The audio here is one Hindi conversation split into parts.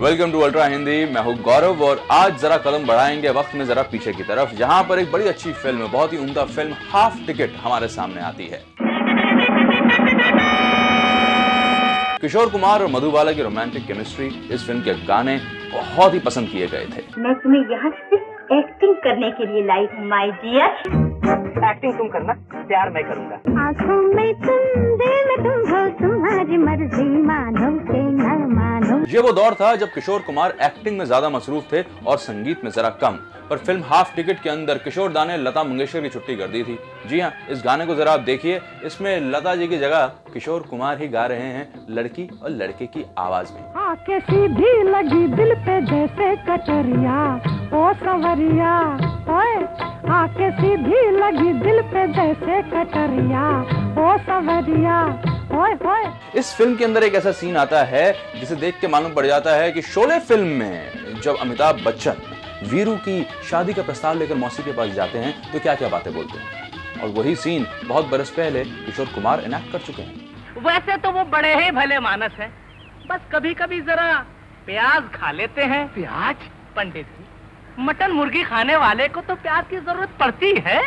वेलकम टू अल्ट्रा हिंदी मैं हूँ गौरव और आज जरा कदम बढ़ाएँगे वक्त में जरा पीछे की तरफ़। जहाँ पर एक बड़ी अच्छी फ़िल्म बहुत ही उम्दा फ़िल्म हाफ़ टिकट हमारे सामने आती है। किशोर कुमार और मधुबाला की रोमांटिक केमिस्ट्री इस फ़िल्म के गाने बहुत ही पसंद किए गए थे। मैं तुम्हें यहाँ सिर्फ़ एक्टिंग करने के लिए लाई हूँ माई डियर एक्टिंग तुम करना प्यार मैं करूँगा। आँखों में तुम ये वो दौर था जब किशोर कुमार एक्टिंग में ज़्यादा मसरूफ थे और संगीत में जरा कम। पर फ़िल्म हाफ़ टिकट के अंदर किशोर दा ने लता मंगेशकर की छुट्टी कर दी थी। जी हाँ इस गाने को जरा आप देखिए। इसमें लता जी की जगह किशोर कुमार ही गा रहे हैं, लड़की और लड़के की आवाज़ में। आके सीधी लगी, दिल पे जैसे कटरिया ओ सवरिया। ओए आके सीधी लगी, दिल पे जैसे कटरिया ओ सवरिया। इस फ़िल्म के अंदर एक ऐसा सीन आता है जिसे देख के मालूम पड़ जाता है कि शोले फ़िल्म में जब अमिताभ बच्चन वीरू की शादी का प्रस्ताव लेकर मौसी के पास जाते हैं तो क्या क्या बातें बोलते हैं? और वही सीन बहुत बरस पहले किशोर कुमार इनेक्ट कर चुके हैं। वैसे तो वो बड़े ही भले मानस हैं। बस कभी कभी जरा प्याज खा लेते हैं। प्याज? पंडित जी मटन मुर्गी खाने वाले को तो प्याज की ज़रूरत पड़ती है।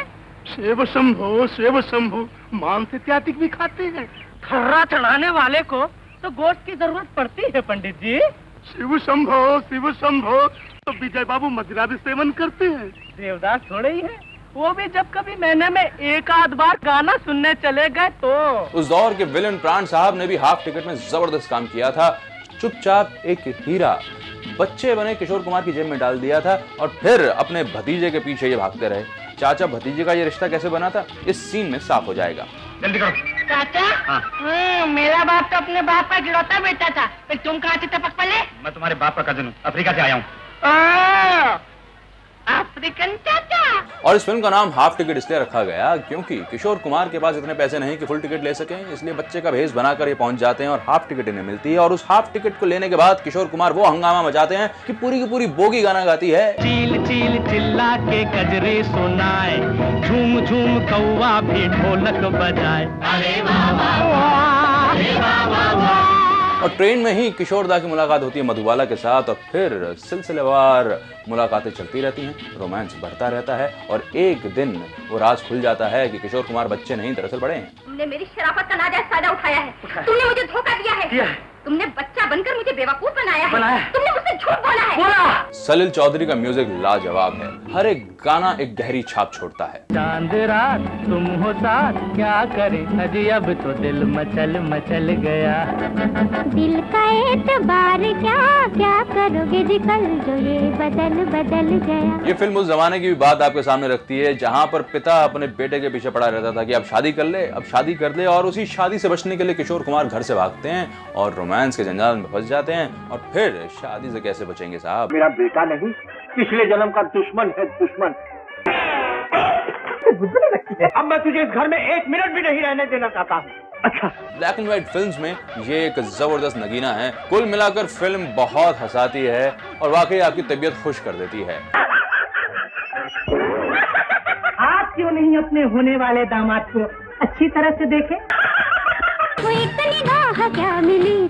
शिव शंभो शिव शंभो मांस इत्यादि भी खाते हैं। खर्रा चढ़ाने वाले को तो गोश्त की ज़रूरत पड़ती है पंडित जी। शिव शंभो शिव शंभो तो विजय बाबू मदिरा भी सेवन करते हैं। देवदास थोड़े ही है। वो भी जब कभी महीने में एक आध बार गाना सुनने चले गए तो। उस दौर के विलन प्राण साहब ने भी हाफ़ टिकट में ज़बरदस्त काम किया था। चुपचाप एक हीरा बच्चे बने किशोर कुमार की जेब में डाल दिया था और फिर अपने भतीजे के पीछे ये भागते रहे। चाचा भतीजे का ये रिश्ता कैसे बना था? इस सीन में साफ़ हो जाएगा। जल्दी करो। चाचा? हाँ। मेरा बाप तो अपने बाप का इकलौता बेटा था। फिर तुम कहाँ थे टपक पले मैं तुम्हारे बाप का कज़न हूँ। अफ्रीका से आया हूँ। चाचा और इस फ़िल्म का नाम हाफ़ टिकट इसलिए रखा गया क्योंकि किशोर कुमार के पास इतने पैसे नहीं कि फुल टिकट ले सकें इसलिए बच्चे का भेष बनाकर ये पहुँच जाते हैं और हाफ़ टिकट इन्हें मिलती है। और उस हाफ़ टिकट को लेने के बाद किशोर कुमार वो हंगामा मचाते हैं कि पूरी की पूरी बोगी गाना गाती है। चील चील चिल्ला के गजरे सुनाए झूम झूम कौवा भी ढोलक बजाए। और ट्रेन में ही किशोर दा की मुलाकात होती है मधुबाला के साथ और फिर सिलसिलेवार मुलाकातें चलती रहती हैं रोमांस बढ़ता रहता है और एक दिन वो राज खुल जाता है कि किशोर कुमार बच्चे नहीं दरअसल बड़े हैं। तुमने मेरी शराफत का नाजायज फ़ायदा उठाया है। तुमने मुझे धोखा दिया है। दिया है। तुमने बच्चा बनकर मुझे बेवकूफ़ बनाया है। बनाया तुमने मुझसे झूठ बोला है। बोला। सलील चौधरी का म्यूज़िक लाजवाब है। हर एक गाना एक गहरी छाप छोड़ता है। चाँद रात तुम हो साथ क्या करे? अजी अब तो दिल मचल मचल गया। दिल का एतबार करोगे जी कल जो ये बदल बदल गया। ये फ़िल्म उस जमाने की भी बात आपके सामने रखती है जहाँ पर पिता अपने बेटे के पीछे पड़ा रहता था कि अब शादी कर ले अब शादी कर ले और उसी शादी से बचने के लिए किशोर कुमार घर से भागते हैं और रोमांस के जंजाल में फंस जाते हैं और फिर शादी से कैसे बचेंगे साहब? मेरा बेटा नहीं पिछले जन्म का दुश्मन है दुश्मन। अब मैं तुझे इस घर में एक मिनट भी नहीं रहने देना चाहता हूँ। अच्छा। ब्लैक एंड व्हाइट फिल्म्स में ये एक ज़बरदस्त नगीना है। कुल मिलाकर फ़िल्म बहुत हंसाती है और वाकई आपकी तबीयत खुश कर देती है। आप क्यों नहीं अपने होने वाले दामाद को अच्छी तरह से देखें? क्या मिली?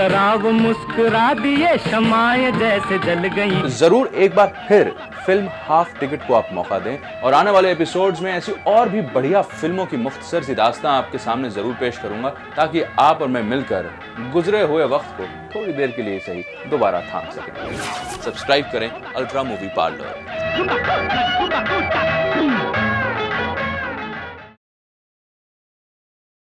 जरा वो मुस्कुरा दिए शमाए जैसे जल गई। ज़रूर एक बार फिर फ़िल्म हाफ़ टिकट को आप मौका दें और आने वाले एपिसोड्स में ऐसी और भी बढ़िया फ़िल्मों की मुख्तसर सी दास्तां आपके सामने ज़रूर पेश करूँगा ताकि आप और मैं मिलकर गुजरे हुए वक्त को थोड़ी देर के लिए सही दोबारा थाम सकें। सब्सक्राइब करें अल्ट्रा मूवी पार्लर